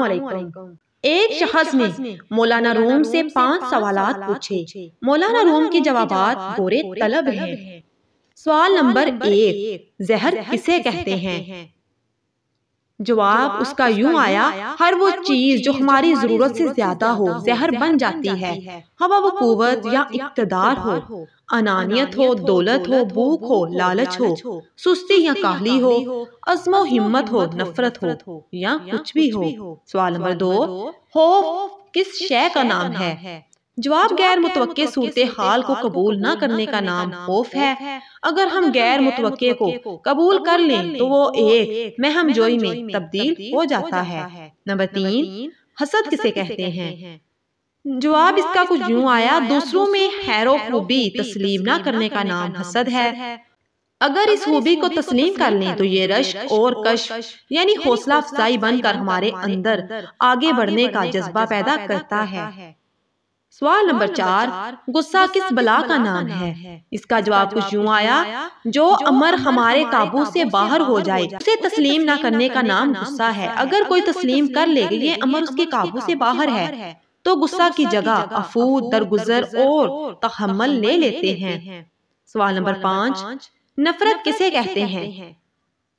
वालेकुम एक शख्स ने मौलाना रूम से पाँच सवाल पूछे। मौलाना रूम के जवाब गोरे तलब है। सवाल नंबर एक, जहर किसे कहते हैं? जवाब उसका यूँ आया हर वो चीज़ जो हमारी ज़रूरत से ज़्यादा हो जहर बन जाती है। हवा वो कुवत या इकतदार हो अनानियत हो दौलत हो भूख हो लालच हो सुस्ती या काहली हो अजमो हिम्मत हो नफरत हो या कुछ भी हो। सवाल नंबर दो हो किस शय का नाम है? जवाब गैर मुतव सूरत हाल को कबूल न करने का नाम खौफ है। अगर हम गैर मुतव को कबूल कर लें तो वो एक महम जोई में तब्दील हो जाता है। नंबर तीन हसद किसे कहते हैं? जवाब इसका कुछ यूँ आया दूसरों में हैरो खूबी तस्लीम न करने का नाम हसद है। अगर इस खूबी को तस्लीम कर लें तो ये रश और कश यानी हौसला अफजाई बनकर हमारे अंदर आगे बढ़ने का जज्बा पैदा करता है सवाल नंबर चार गुस्सा किस बला का नाम है? इसका जवाब कुछ यूँ आया जो अमर हमारे काबू से बाहर हो जाए उसे तस्लीम ना करने का नाम गुस्सा है। अगर कोई तस्लीम कर ले ये अमर उसके काबू से बाहर है तो गुस्सा की जगह अफू दरगुजर और तहमल ले लेते हैं। सवाल नंबर पाँच नफरत किसे कहते हैं?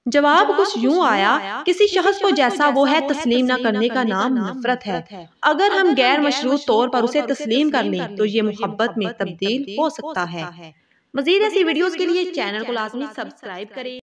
जवाब कुछ यूँ आया किसी शख्स को जैसा वो है तस्लीम न करने का नाम नफरत है। अगर हम गैर मशरूत तौर पर उसे तस्लीम कर लें तो ये मोहब्बत में तब्दील हो सकता है। मजीद ऐसी वीडियोस के लिए चैनल को लाजमी सब्सक्राइब करें।